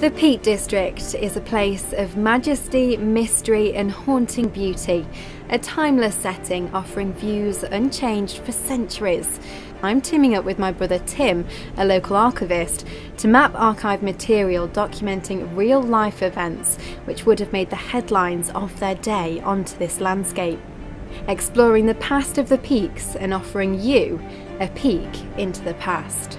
The Peak District is a place of majesty, mystery, and haunting beauty, a timeless setting offering views unchanged for centuries. I'm teaming up with my brother Tim, a local archivist, to map archive material documenting real life events which would have made the headlines of their day onto this landscape. Exploring the past of the peaks and offering you a peek into the past.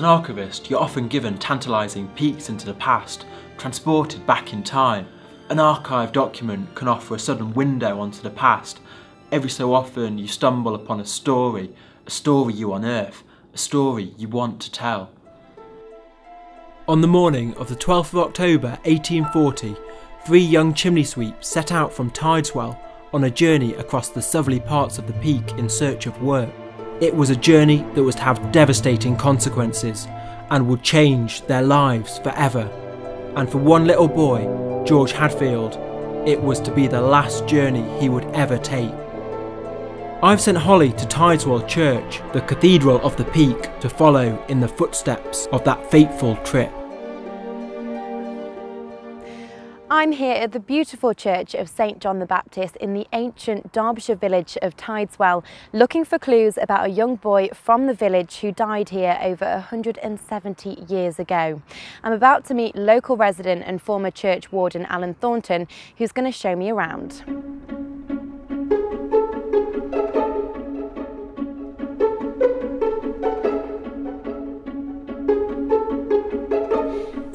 An archivist, you're often given tantalising peeks into the past, transported back in time. An archive document can offer a sudden window onto the past. Every so often, you stumble upon a story, a story you unearth, a story you want to tell. On the morning of the 12th of October 1840, three young chimney sweeps set out from Tideswell on a journey across the southerly parts of the peak in search of work. It was a journey that was to have devastating consequences and would change their lives forever. And for one little boy, George Hadfield, it was to be the last journey he would ever take. I've sent Holly to Tideswell Church, the cathedral of the peak, to follow in the footsteps of that fateful trip. I'm here at the beautiful church of St John the Baptist in the ancient Derbyshire village of Tideswell, looking for clues about a young boy from the village who died here over 170 years ago. I'm about to meet local resident and former church warden Alan Thornton, who's going to show me around.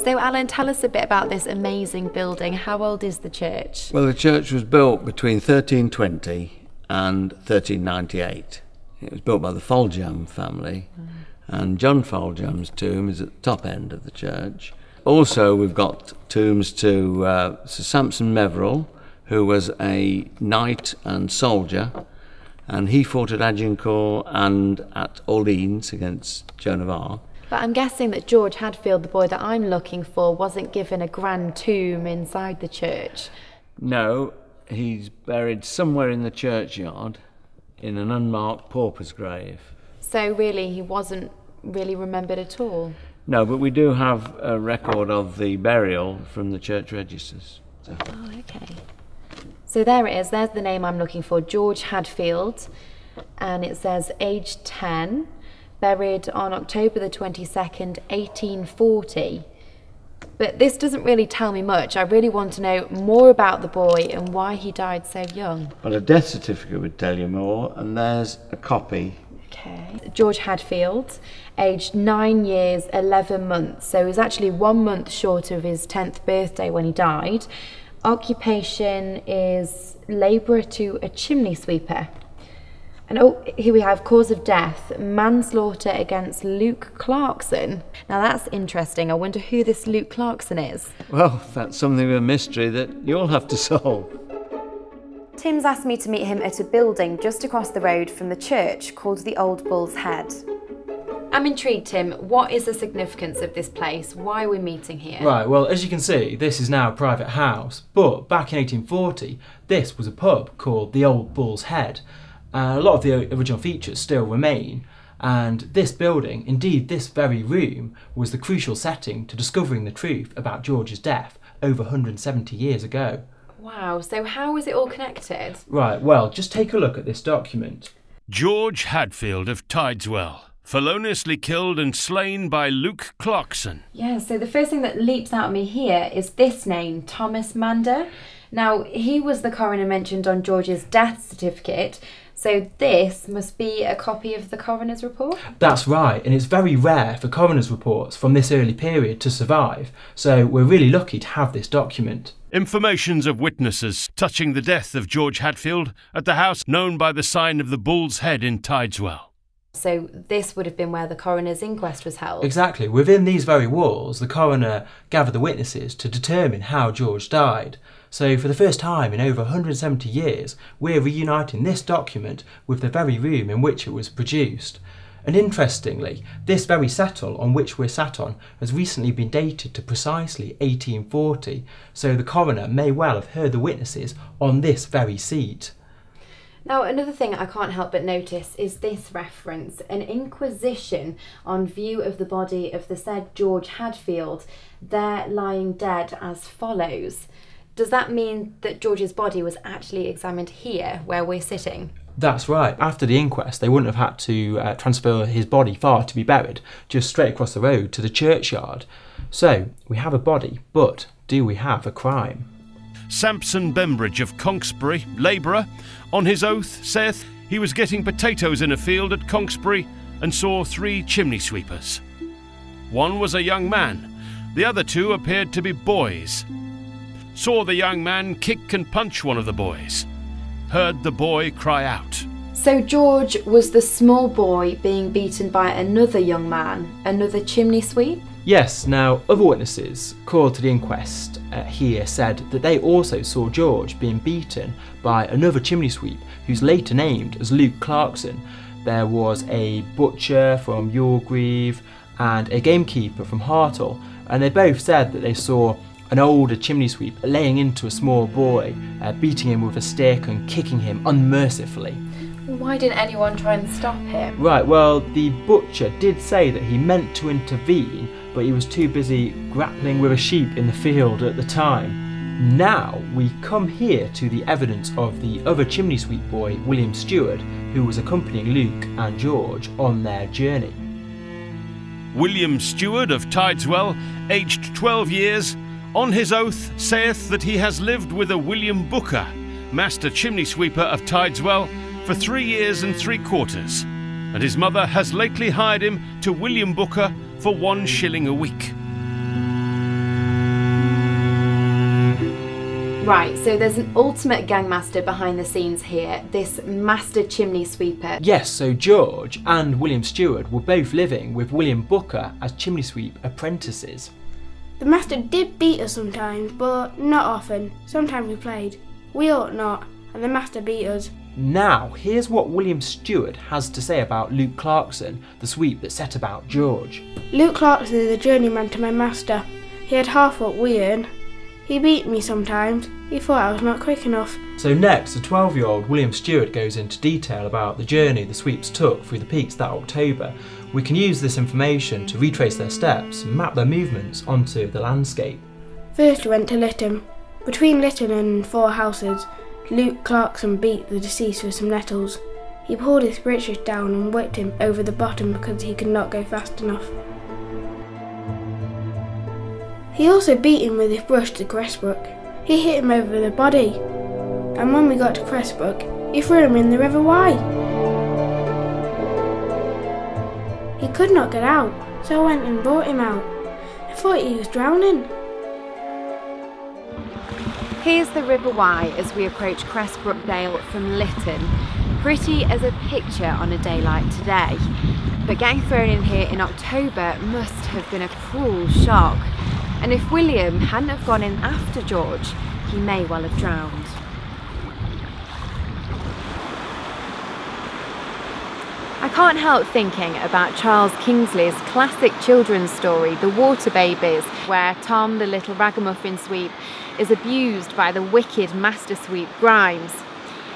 So, Alan, tell us a bit about this amazing building. How old is the church? Well, the church was built between 1320 and 1398. It was built by the Foljambe family, and John Foljambe's tomb is at the top end of the church. Also, we've got tombs to uh, Sir Sampson Meverell, who was a knight and soldier, and he fought at Agincourt and at Orleans against Joan of Arc. But I'm guessing that George Hadfield, the boy that I'm looking for, wasn't given a grand tomb inside the church. No, he's buried somewhere in the churchyard in an unmarked pauper's grave. So really, he wasn't really remembered at all? No, but we do have a record of the burial from the church registers. So. Oh, okay. So there it is. There's the name I'm looking for, George Hadfield. And it says age 10 buried on October the 22nd, 1840. But this doesn't really tell me much. I really want to know more about the boy and why he died so young. Well, a death certificate would tell you more, and there's a copy. Okay. George Hadfield, aged 9 years, 11 months. So he was actually one month short of his 10th birthday when he died. Occupation is labourer to a chimney sweeper. And oh, here we have cause of death manslaughter against Luke Clarkson. Now that's interesting. I wonder who this Luke Clarkson is. Well, that's something of a mystery that you'll have to solve. Tim's asked me to meet him at a building just across the road from the church called the Old Bull's Head. I'm intrigued, Tim. What is the significance of this place? Why are we meeting here? Right, well, as you can see, this is now a private house, but back in 1840, this was a pub called the Old Bull's Head. Uh, a lot of the original features still remain, and this building, indeed this very room, was the crucial setting to discovering the truth about George's death over 170 years ago. Wow, so how is it all connected? Right, well, just take a look at this document. George Hadfield of Tideswell, feloniously killed and slain by Luke Clarkson. Yeah, so the first thing that leaps out at me here is this name, Thomas Mander. Now, he was the coroner mentioned on George's death certificate, so this must be a copy of the coroner's report? That's right, and it's very rare for coroner's reports from this early period to survive, so we're really lucky to have this document. Informations of witnesses touching the death of George Hadfield at the house known by the sign of the Bull's Head in Tideswell. So this would have been where the coroner's inquest was held. Exactly. Within these very walls, the coroner gathered the witnesses to determine how George died. So, for the first time in over 170 years, we're reuniting this document with the very room in which it was produced. And interestingly, this very settle on which we're sat on has recently been dated to precisely 1840, so the coroner may well have heard the witnesses on this very seat. Now, another thing I can't help but notice is this reference an inquisition on view of the body of the said George Hadfield, there lying dead as follows. Does that mean that George's body was actually examined here where we're sitting? That's right. After the inquest, they wouldn't have had to uh, transfer his body far to be buried, just straight across the road to the churchyard. So, we have a body, but do we have a crime? Sampson Bembridge of Conksbury, labourer, on his oath saith he was getting potatoes in a field at Conksbury and saw three chimney sweepers. One was a young man, the other two appeared to be boys. Saw the young man kick and punch one of the boys. Heard the boy cry out. So George was the small boy being beaten by another young man, another chimney sweep? Yes, now, other witnesses called to the inquest uh, here said that they also saw George being beaten by another chimney sweep who's later named as Luke Clarkson. There was a butcher from Youlgreave and a gamekeeper from Hartle, and they both said that they saw an older chimney sweep laying into a small boy, uh, beating him with a stick and kicking him unmercifully. Why didn't anyone try and stop him? Right, well, the butcher did say that he meant to intervene, but he was too busy grappling with a sheep in the field at the time. Now we come here to the evidence of the other chimney sweep boy, William Stewart, who was accompanying Luke and George on their journey. William Stewart of Tideswell, aged 12 years, on his oath saith that he has lived with a William Booker, master chimney sweeper of Tideswell, for three years and three quarters, and his mother has lately hired him to William Booker for one shilling a week. Right, so there's an ultimate gangmaster behind the scenes here, this master chimney sweeper. Yes, so George and William Stewart were both living with William Booker as chimney sweep apprentices. The master did beat us sometimes, but not often. Sometimes we played. We ought not, and the master beat us. Now, here's what William Stewart has to say about Luke Clarkson, the sweep that set about George. Luke Clarkson is a journeyman to my master. He had half what we earn. He beat me sometimes. He thought I was not quick enough. So next, the 12-year-old William Stewart goes into detail about the journey the sweeps took through the peaks that October. We can use this information to retrace their steps and map their movements onto the landscape. First we went to Litton. Between Litton and four houses, Luke Clarkson beat the deceased with some nettles. He pulled his breeches down and whipped him over the bottom because he could not go fast enough. He also beat him with his brush to Cressbrook. He hit him over the body. And when we got to Cressbrook, he threw him in the River Wye. Could not get out, so I went and brought him out. I thought he was drowning. Here's the River Wye as we approach Cressbrook Dale from Litton. Pretty as a picture on a day like today. But getting thrown in here in October must have been a cruel shock. And if William hadn't have gone in after George, he may well have drowned. I can't help thinking about Charles Kingsley's classic children's story, The Water Babies, where Tom, the little ragamuffin sweep, is abused by the wicked master sweep Grimes.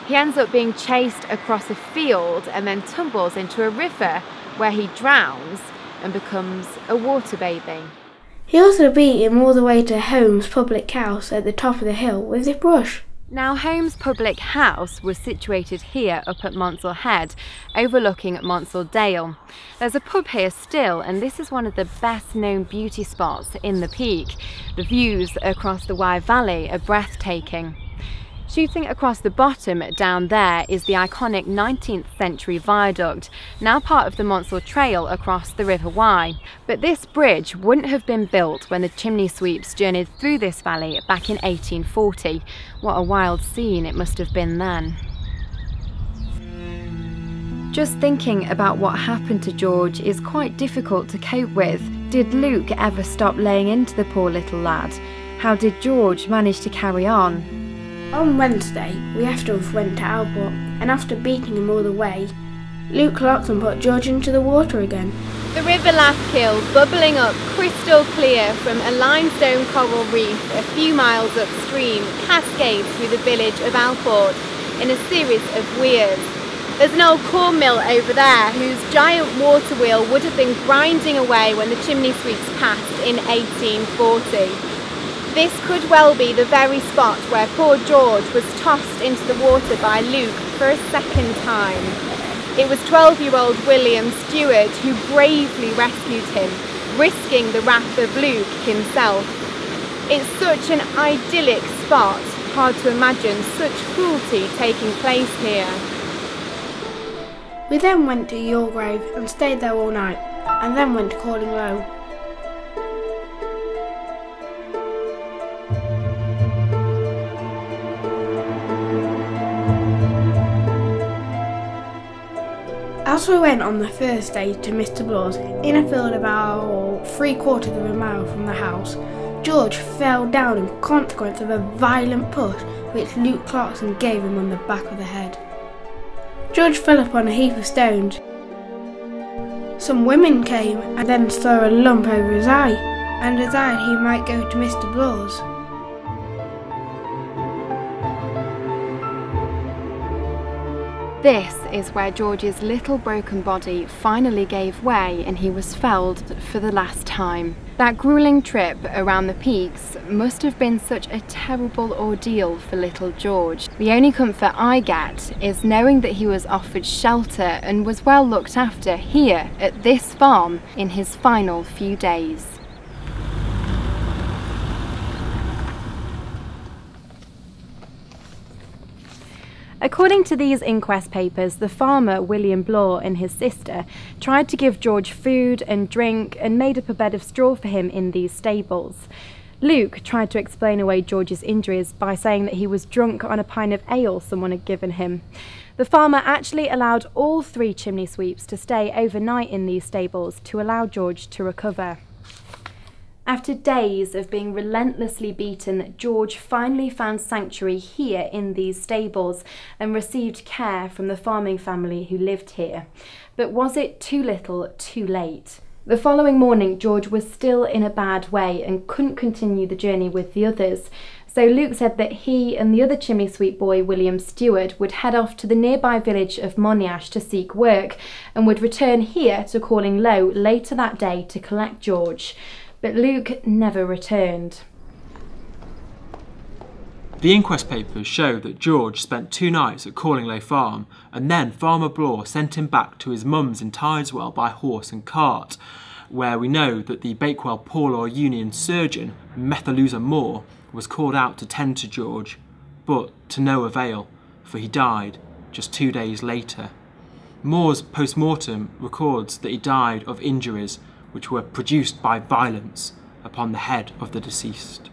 He ends up being chased across a field and then tumbles into a river where he drowns and becomes a water baby. He also beat him all the way to Holmes Public House at the top of the hill with his brush. Now, Holmes Public House was situated here up at Monsall Head, overlooking Monsall Dale. There's a pub here still, and this is one of the best known beauty spots in the peak. The views across the Wye Valley are breathtaking. Shooting across the bottom down there is the iconic 19th century viaduct, now part of the Monsall Trail across the River Wye. But this bridge wouldn't have been built when the chimney sweeps journeyed through this valley back in 1840. What a wild scene it must have been then. Just thinking about what happened to George is quite difficult to cope with. Did Luke ever stop laying into the poor little lad? How did George manage to carry on? On Wednesday, we afterwards went to Alport, and after beating him all the way, Luke Clarkson put George into the water again. The River Lathkill, bubbling up crystal clear from a limestone coral reef a few miles upstream, cascades through the village of Alport in a series of weirs. There's an old corn mill over there whose giant water wheel would have been grinding away when the chimney sweeps passed in 1840. This could well be the very spot where poor George was tossed into the water by Luke for a second time. It was 12 year old William Stewart who bravely rescued him, risking the wrath of Luke himself. It's such an idyllic spot, hard to imagine such cruelty taking place here. We then went to Youlgrave and stayed there all night, and then went to Calling Low. As we went on the first day to Mr. Blaw's, in a field about three quarters of a mile from the house, George fell down in consequence of a violent push which Luke Clarkson gave him on the back of the head. George fell upon a heap of stones. Some women came and then saw a lump over his eye, and desired he might go to Mr. Blaw's. This is where George's little broken body finally gave way and he was felled for the last time. That grueling trip around the peaks must have been such a terrible ordeal for little George. The only comfort I get is knowing that he was offered shelter and was well looked after here at this farm in his final few days. According to these inquest papers, the farmer, William Blaw, and his sister tried to give George food and drink and made up a bed of straw for him in these stables. Luke tried to explain away George's injuries by saying that he was drunk on a pint of ale someone had given him. The farmer actually allowed all three chimney sweeps to stay overnight in these stables to allow George to recover. After days of being relentlessly beaten, George finally found sanctuary here in these stables and received care from the farming family who lived here. But was it too little, too late? The following morning, George was still in a bad way and couldn't continue the journey with the others. So Luke said that he and the other chimney sweep boy, William Stewart, would head off to the nearby village of Monyash to seek work and would return here to Calling Low later that day to collect George but Luke never returned. The inquest papers show that George spent two nights at Callinglow Farm and then Farmer Blaw sent him back to his mum's in Tideswell by horse and cart, where we know that the Bakewell Poor Law Union surgeon, Methuselah Moore, was called out to tend to George, but to no avail, for he died just two days later. Moore's post mortem records that he died of injuries which were produced by violence upon the head of the deceased.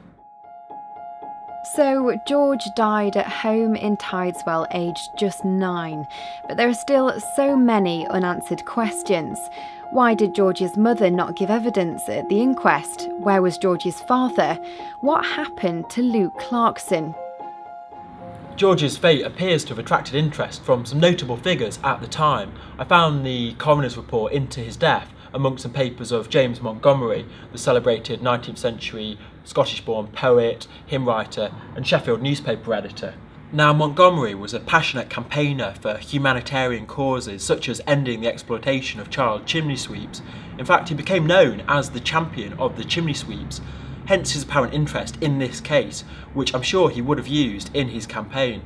So, George died at home in Tideswell, aged just nine, but there are still so many unanswered questions. Why did George's mother not give evidence at the inquest? Where was George's father? What happened to Luke Clarkson? George's fate appears to have attracted interest from some notable figures at the time. I found the coroner's report into his death amongst some papers of James Montgomery, the celebrated 19th century Scottish born poet, hymn writer, and Sheffield newspaper editor. Now, Montgomery was a passionate campaigner for humanitarian causes such as ending the exploitation of child chimney sweeps. In fact, he became known as the champion of the chimney sweeps, hence his apparent interest in this case, which I'm sure he would have used in his campaign.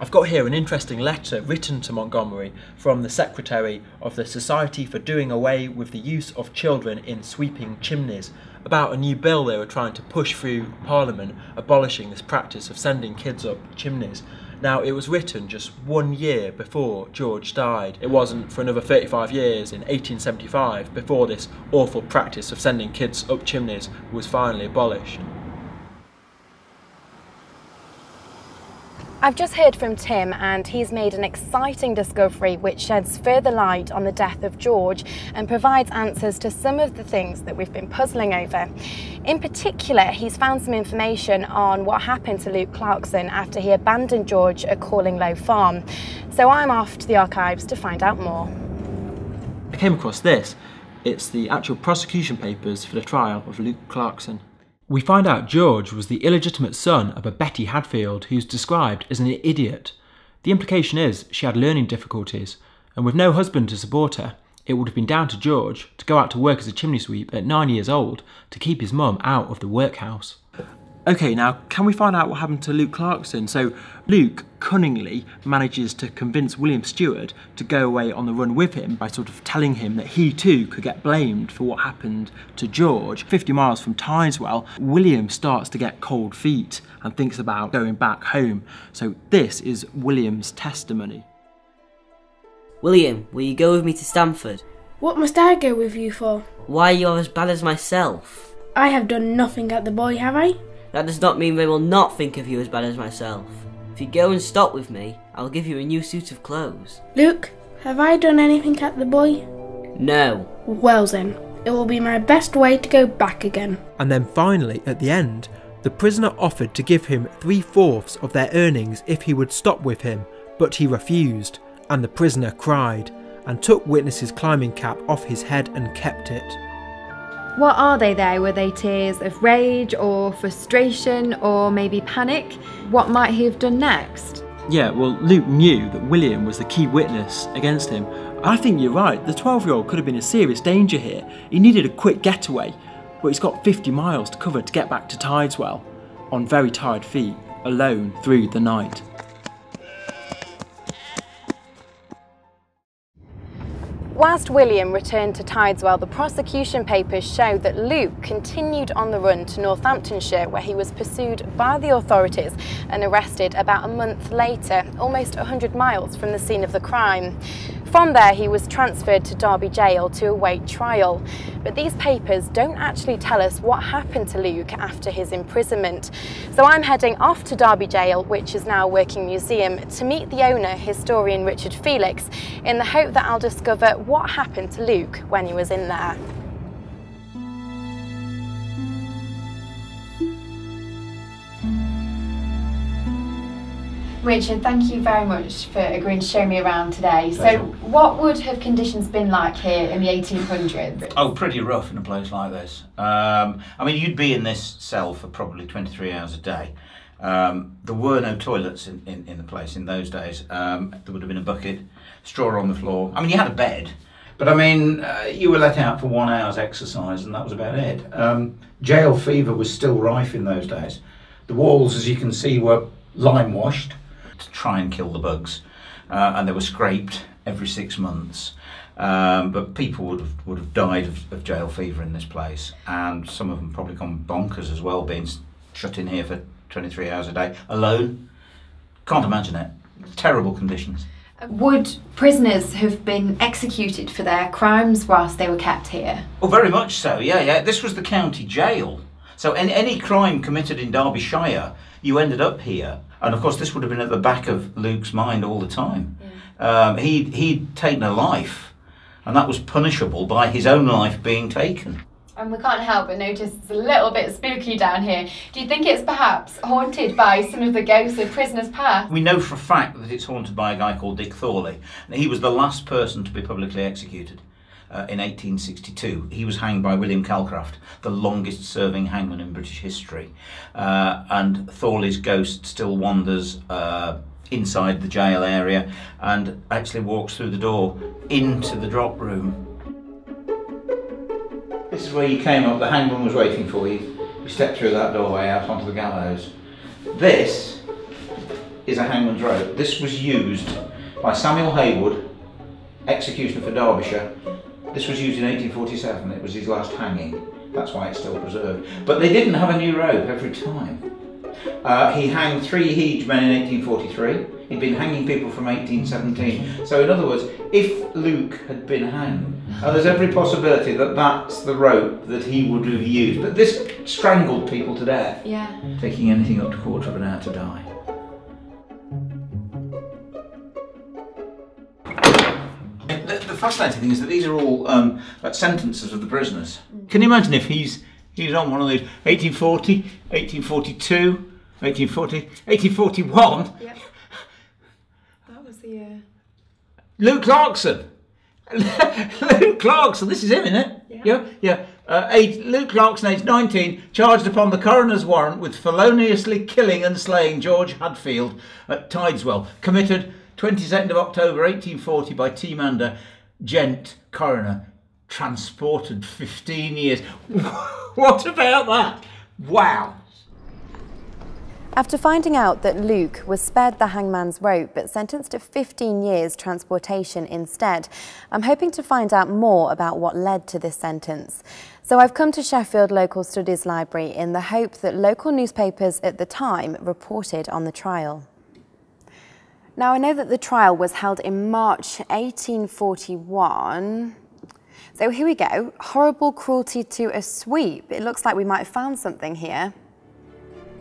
I've got here an interesting letter written to Montgomery from the secretary of the Society for Doing Away with the Use of Children in Sweeping Chimneys about a new bill they were trying to push through Parliament abolishing this practice of sending kids up chimneys. Now, it was written just one year before George died. It wasn't for another 35 years in 1875 before this awful practice of sending kids up chimneys was finally abolished. I've just heard from Tim, and he's made an exciting discovery which sheds further light on the death of George and provides answers to some of the things that we've been puzzling over. In particular, he's found some information on what happened to Luke Clarkson after he abandoned George at Calling Low Farm. So I'm off to the archives to find out more. I came across this. It's the actual prosecution papers for the trial of Luke Clarkson. We find out George was the illegitimate son of a Betty Hadfield who's described as an idiot. The implication is she had learning difficulties, and with no husband to support her, it would have been down to George to go out to work as a chimney sweep at nine years old to keep his mum out of the workhouse. Okay, now can we find out what happened to Luke Clarkson? So, Luke cunningly manages to convince William Stewart to go away on the run with him by sort of telling him that he too could get blamed for what happened to George. 50 miles from Tideswell, William starts to get cold feet and thinks about going back home. So, this is William's testimony. William, will you go with me to Stamford? What must I go with you for? Why, you're as bad as myself. I have done nothing at the boy, have I? That does not mean they will not think of you as bad as myself. If you go and stop with me, I'll give you a new suit of clothes. Luke, have I done anything at the boy? No. Well then, it will be my best way to go back again. And then finally, at the end, the prisoner offered to give him three fourths of their earnings if he would stop with him, but he refused, and the prisoner cried, and took witness's climbing cap off his head and kept it. What are they there? Were they tears of rage or frustration or maybe panic? What might he have done next? Yeah, well, Luke knew that William was the key witness against him. I think you're right, the 12 year old could have been in serious danger here. He needed a quick getaway, but he's got 50 miles to cover to get back to Tideswell on very tired feet, alone through the night. Whilst William returned to Tideswell, the prosecution papers show that Luke continued on the run to Northamptonshire, where he was pursued by the authorities and arrested about a month later, almost 100 miles from the scene of the crime. From there, he was transferred to Derby Jail to await trial. But these papers don't actually tell us what happened to Luke after his imprisonment. So I'm heading off to Derby Jail, which is now a working museum, to meet the owner, historian Richard Felix, in the hope that I'll discover what happened to Luke when he was in there. Richard, thank you very much for agreeing to show me around today. Pleasure. So, what would have conditions been like here in the 1800s? Oh, pretty rough in a place like this. Um, I mean, you'd be in this cell for probably 23 hours a day. Um, there were no toilets in, in, in the place in those days. Um, there would have been a bucket, straw on the floor. I mean, you had a bed, but I mean, uh, you were let out for one hour's exercise, and that was about it. Um, jail fever was still rife in those days. The walls, as you can see, were lime washed to try and kill the bugs, uh, and they were scraped every six months. Um, but people would have, would have died of, of jail fever in this place, and some of them probably gone bonkers as well, being shut in here for 23 hours a day alone. Can't imagine it. Terrible conditions. Would prisoners have been executed for their crimes whilst they were kept here? Oh, very much so. Yeah, yeah. This was the county jail. So any, any crime committed in Derbyshire, you ended up here. And of course, this would have been at the back of Luke's mind all the time. Um, he he'd taken a life, and that was punishable by his own life being taken. And we can't help but notice it's a little bit spooky down here. Do you think it's perhaps haunted by some of the ghosts of prisoners past? We know for a fact that it's haunted by a guy called Dick Thorley. And he was the last person to be publicly executed uh, in 1862. He was hanged by William Calcraft, the longest serving hangman in British history. Uh, and Thorley's ghost still wanders uh, inside the jail area and actually walks through the door into the drop room. This is where you came up, the hangman was waiting for you. You stepped through that doorway out onto the gallows. This is a hangman's rope. This was used by Samuel Haywood, executioner for Derbyshire. This was used in 1847. It was his last hanging. That's why it's still preserved. But they didn't have a new rope every time. Uh, he hanged three Hege men in 1843. He'd been hanging people from 1817. So, in other words, if Luke had been hanged, uh, there's every possibility that that's the rope that he would have used. But this strangled people to death, Yeah. taking anything up to quarter of an hour to die. Fascinating thing is that these are all um, sentences of the prisoners. Can you imagine if he's he's on one of these 1840, 1842, 1840, 1841? Yep. That was the year. Luke Clarkson. Luke Clarkson, this is him, isn't it? Yeah. Yeah, yeah. Uh, age, Luke Clarkson, age 19, charged upon the coroner's warrant with feloniously killing and slaying George Hadfield at Tideswell, committed 22nd of October 1840 by T. Mander, Gent, coroner, transported 15 years. what about that? Wow. After finding out that Luke was spared the hangman's rope but sentenced to 15 years transportation instead, I'm hoping to find out more about what led to this sentence. So I've come to Sheffield Local Studies Library in the hope that local newspapers at the time reported on the trial. Now I know that the trial was held in March 1841. So here we go. Horrible cruelty to a sweep. It looks like we might have found something here.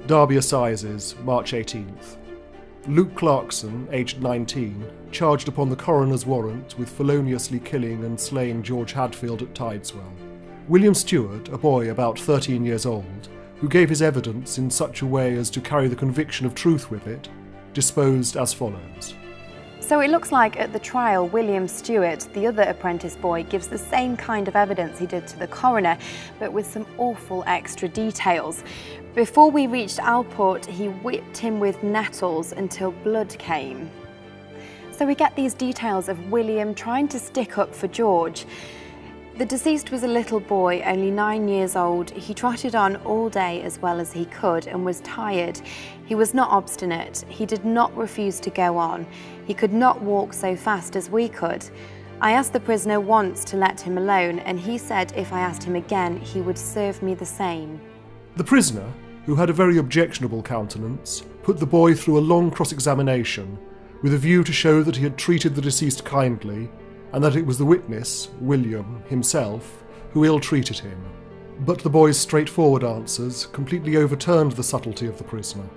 Derby Assizes, March 18th. Luke Clarkson, aged 19, charged upon the coroner's warrant with feloniously killing and slaying George Hadfield at Tideswell. William Stewart, a boy about 13 years old, who gave his evidence in such a way as to carry the conviction of truth with it, disposed as follows. So it looks like at the trial, William Stewart, the other apprentice boy, gives the same kind of evidence he did to the coroner, but with some awful extra details. Before we reached Alport, he whipped him with nettles until blood came. So we get these details of William trying to stick up for George. The deceased was a little boy, only nine years old. He trotted on all day as well as he could and was tired. He was not obstinate. He did not refuse to go on. He could not walk so fast as we could. I asked the prisoner once to let him alone, and he said if I asked him again, he would serve me the same. The prisoner, who had a very objectionable countenance, put the boy through a long cross examination with a view to show that he had treated the deceased kindly and that it was the witness, William, himself, who ill treated him. But the boy's straightforward answers completely overturned the subtlety of the prisoner.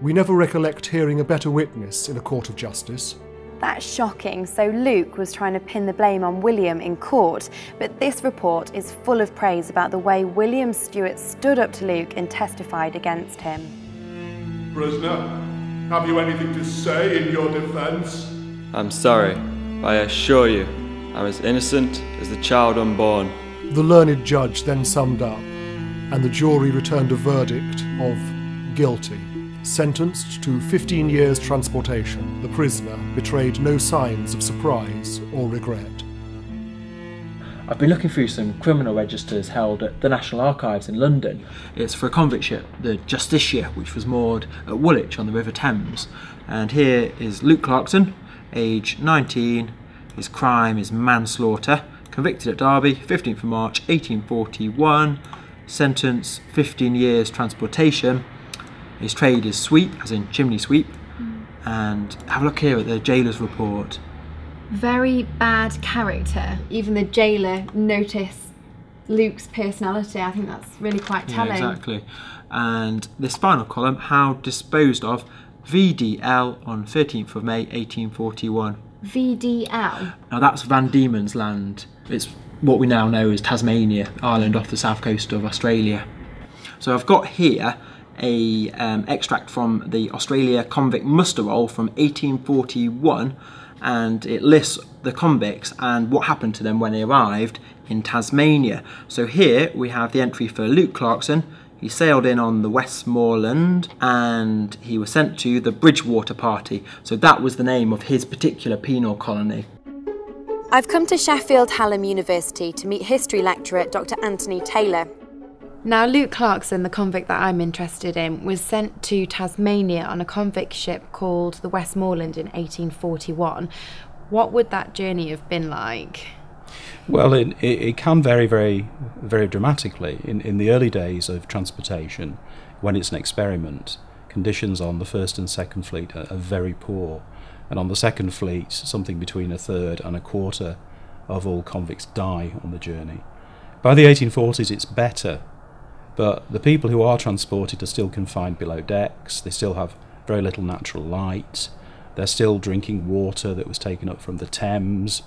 We never recollect hearing a better witness in a court of justice. That's shocking. So Luke was trying to pin the blame on William in court, but this report is full of praise about the way William Stewart stood up to Luke and testified against him. Prisoner, have you anything to say in your defence? I'm sorry, but I assure you, I'm as innocent as the child unborn. The learned judge then summed up, and the jury returned a verdict of guilty. Sentenced to 15 years transportation, the prisoner betrayed no signs of surprise or regret. I've been looking through some criminal registers held at the National Archives in London. It's for a convict ship, the Justitia, which was moored at Woolwich on the River Thames. And here is Luke Clarkson, age 19. His crime is manslaughter. Convicted at Derby, 15th of March 1841. Sentence 15 years transportation. His trade is sweep, as in chimney sweep. Hmm. And have a look here at the jailer's report. Very bad character. Even the jailer noticed Luke's personality. I think that's really quite telling. Yeah, exactly. And this final column, how disposed of VDL on 13th of May 1841. VDL. Now that's Van Diemen's Land. It's what we now know as Tasmania, island off the south coast of Australia. So I've got here a um, extract from the Australia Convict Muster Roll from 1841 and it lists the convicts and what happened to them when they arrived in Tasmania. So here we have the entry for Luke Clarkson. He sailed in on the Westmoreland and he was sent to the Bridgewater Party. So that was the name of his particular penal colony. I've come to Sheffield Hallam University to meet history lecturer Dr. Anthony Taylor. Now, Luke Clarkson, the convict that I'm interested in, was sent to Tasmania on a convict ship called the Westmoreland in 1841. What would that journey have been like? Well, it, it, it can vary very, very dramatically. In, in the early days of transportation, when it's an experiment, conditions on the first and second fleet are, are very poor. And on the second fleet, something between a third and a quarter of all convicts die on the journey. By the 1840s, it's better, but the people who are transported are still confined below decks, they still have very little natural light, they're still drinking water that was taken up from the Thames,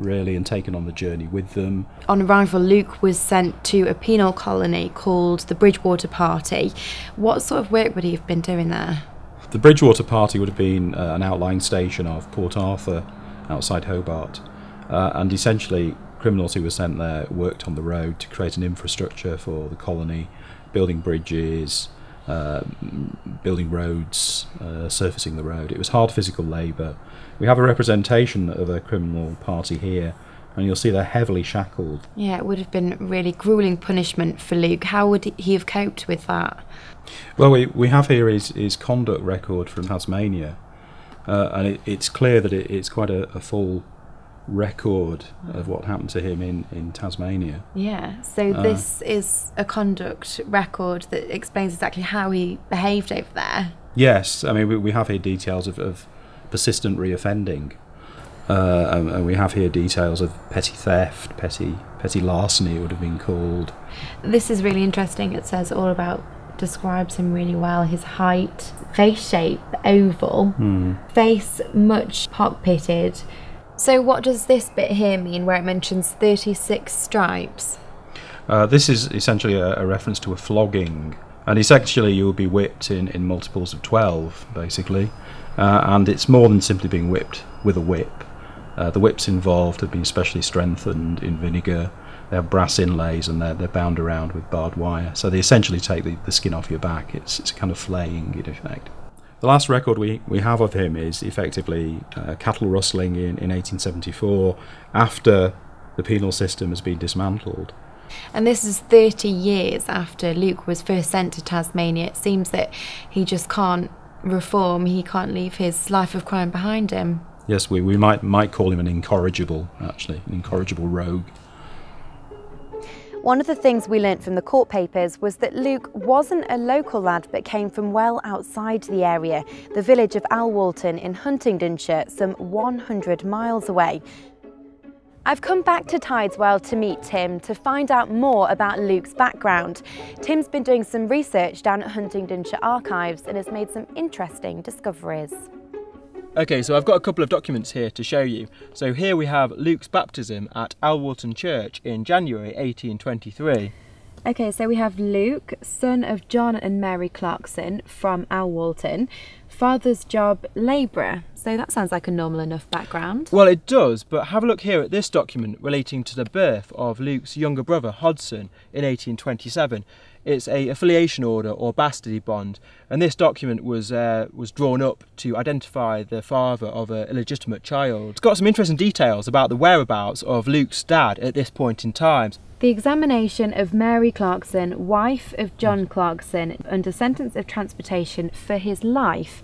really, and taken on the journey with them. On arrival, Luke was sent to a penal colony called the Bridgewater Party. What sort of work would he have been doing there? The Bridgewater Party would have been uh, an outlying station of Port Arthur outside Hobart, uh, and essentially criminals who were sent there worked on the road to create an infrastructure for the colony, building bridges, uh, building roads, uh, surfacing the road. It was hard physical labour. We have a representation of a criminal party here, and you'll see they're heavily shackled. Yeah, it would have been really grueling punishment for Luke. How would he have coped with that? Well, we, we have here his, his conduct record from Tasmania, uh, and it, it's clear that it, it's quite a, a full record of what happened to him in, in Tasmania. Yeah, so Uh, this is a conduct record that explains exactly how he behaved over there. Yes, I mean, we, we have here details of, of persistent reoffending. Uh, and, and we have here details of petty theft, petty petty larceny, it would have been called. This is really interesting. It says all about, describes him really well. His height, face shape, oval, Hmm. face much pock-pitted. So what does this bit here mean where it mentions 36 stripes? Uh, this is essentially a, a reference to a flogging, and essentially you will be whipped in, in multiples of 12, basically, uh, and it's more than simply being whipped with a whip. Uh, the whips involved have been specially strengthened in vinegar. They have brass inlays and they're, they're bound around with barbed wire. So they essentially take the, the skin off your back. It's, it's a kind of flaying in effect. The last record we, we have of him is effectively uh, cattle rustling in, in 1874 after the penal system has been dismantled. And this is 30 years after Luke was first sent to Tasmania. It seems that he just can't reform, he can't leave his life of crime behind him. Yes, we, we might might call him an incorrigible, actually, an incorrigible rogue. One of the things we learnt from the court papers was that Luke wasn't a local lad but came from well outside the area, the village of Alwalton in Huntingdonshire, some 100 miles away. I've come back to Tideswell to meet Tim to find out more about Luke's background. Tim's been doing some research down at Huntingdonshire Archives and has made some interesting discoveries. Okay, so I've got a couple of documents here to show you. So here we have Luke's baptism at Alwalton Church in January 1823. Okay, so we have Luke, son of John and Mary Clarkson from Alwalton, father's job labourer. So that sounds like a normal enough background. Well, it does, but have a look here at this document relating to the birth of Luke's younger brother Hodson in 1827. It's a affiliation order or bastardy bond, and this document was uh, was drawn up to identify the father of an illegitimate child. It's got some interesting details about the whereabouts of Luke's dad at this point in time. The examination of Mary Clarkson, wife of John Clarkson, under sentence of transportation for his life.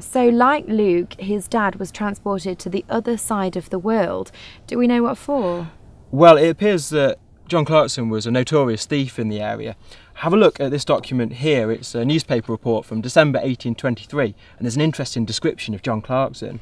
So, like Luke, his dad was transported to the other side of the world. Do we know what for? Well, it appears that John Clarkson was a notorious thief in the area. Have a look at this document here. It's a newspaper report from December 1823, and there's an interesting description of John Clarkson.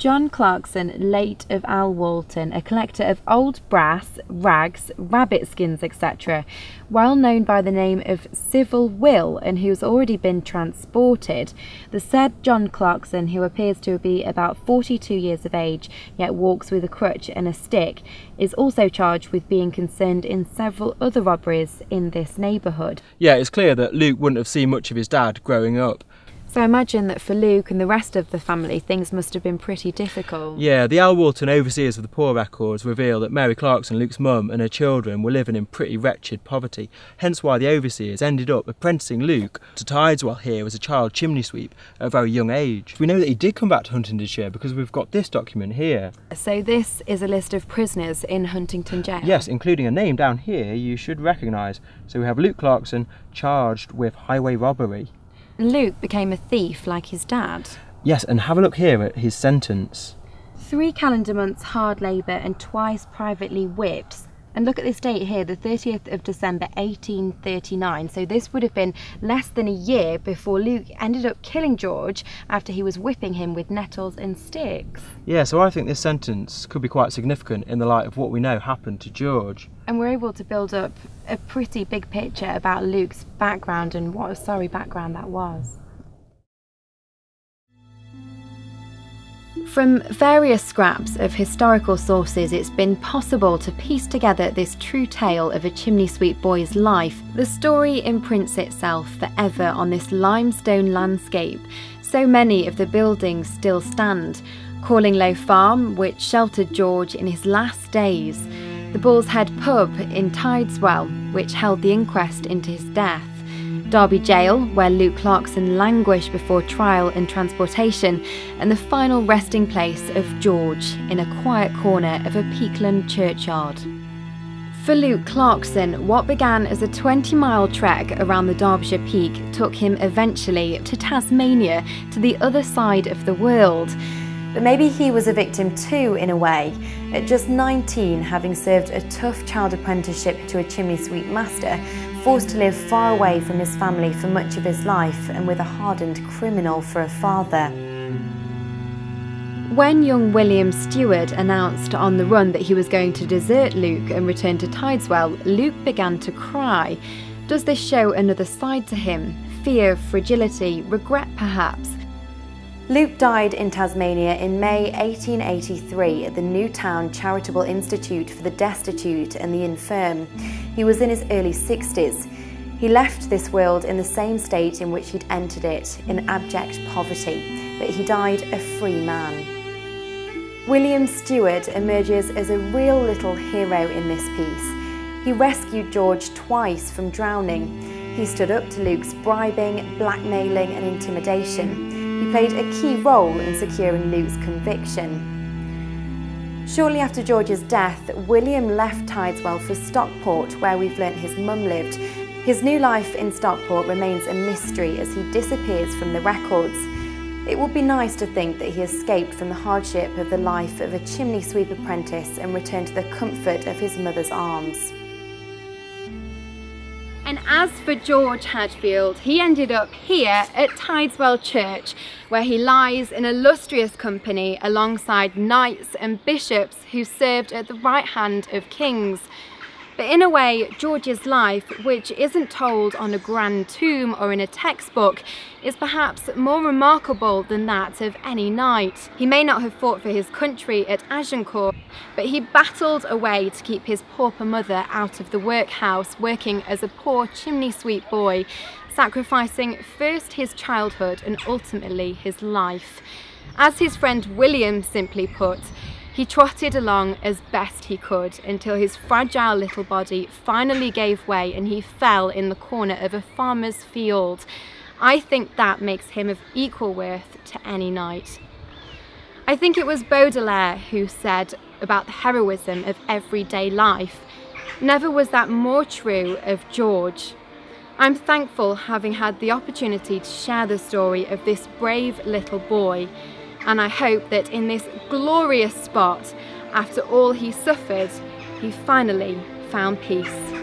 John Clarkson, late of Alwalton, a collector of old brass, rags, rabbit skins, etc., well known by the name of Civil Will, and who's already been transported. The said John Clarkson, who appears to be about 42 years of age, yet walks with a crutch and a stick, is also charged with being concerned in several other robberies in this neighbourhood. Yeah, it's clear that Luke wouldn't have seen much of his dad growing up. So I imagine that for Luke and the rest of the family, things must have been pretty difficult. Yeah, the Alwalton overseers of the poor records reveal that Mary Clarkson, Luke's mum, and her children were living in pretty wretched poverty. Hence why the overseers ended up apprenticing Luke to Tideswell here as a child chimney sweep at a very young age. We know that he did come back to Huntingdonshire because we've got this document here. So this is a list of prisoners in Huntingdon Jail. Yes, including a name down here you should recognise. So we have Luke Clarkson charged with highway robbery. Luke became a thief like his dad. Yes, and have a look here at his sentence. Three calendar months hard labour and twice privately whipped. And look at this date here, the 30th of December 1839. So this would have been less than a year before Luke ended up killing George after he was whipping him with nettles and sticks. Yeah, so I think this sentence could be quite significant in the light of what we know happened to George. And we're able to build up a pretty big picture about Luke's background and what a sorry background that was. From various scraps of historical sources, it's been possible to piece together this true tale of a chimney sweep boy's life. The story imprints itself forever on this limestone landscape. So many of the buildings still stand. Callinglow Farm, which sheltered George in his last days, the Bull's Head pub in Tideswell, which held the inquest into his death, Derby Jail, where Luke Clarkson languished before trial and transportation, and the final resting place of George in a quiet corner of a Peakland churchyard. For Luke Clarkson, what began as a 20 mile trek around the Derbyshire Peak took him eventually to Tasmania, to the other side of the world. But maybe he was a victim too, in a way. At just 19, having served a tough child apprenticeship to a chimney sweep master, forced to live far away from his family for much of his life, and with a hardened criminal for a father. When young William Stewart announced on the run that he was going to desert Luke and return to Tideswell, Luke began to cry. Does this show another side to him? Fear, fragility, regret perhaps? Luke died in Tasmania in May 1883 at the Newtown Charitable Institute for the Destitute and the Infirm. He was in his early 60s. He left this world in the same state in which he'd entered it, in abject poverty, but he died a free man. William Stewart emerges as a real little hero in this piece. He rescued George twice from drowning. He stood up to Luke's bribing, blackmailing and intimidation he played a key role in securing Luke's conviction. Shortly after George's death, William left Tideswell for Stockport, where we've learnt his mum lived. His new life in Stockport remains a mystery as he disappears from the records. It would be nice to think that he escaped from the hardship of the life of a chimney sweep apprentice and returned to the comfort of his mother's arms. And as for George Hadfield, he ended up here at Tideswell Church, where he lies in illustrious company alongside knights and bishops who served at the right hand of kings. But in a way, George's life, which isn't told on a grand tomb or in a textbook, is perhaps more remarkable than that of any knight. He may not have fought for his country at Agincourt, but he battled away to keep his pauper mother out of the workhouse, working as a poor chimney sweep boy, sacrificing first his childhood and ultimately his life. As his friend William simply put, he trotted along as best he could until his fragile little body finally gave way and he fell in the corner of a farmer's field. I think that makes him of equal worth to any knight. I think it was Baudelaire who said about the heroism of everyday life. Never was that more true of George. I'm thankful having had the opportunity to share the story of this brave little boy and I hope that in this glorious spot, after all he suffered, he finally found peace.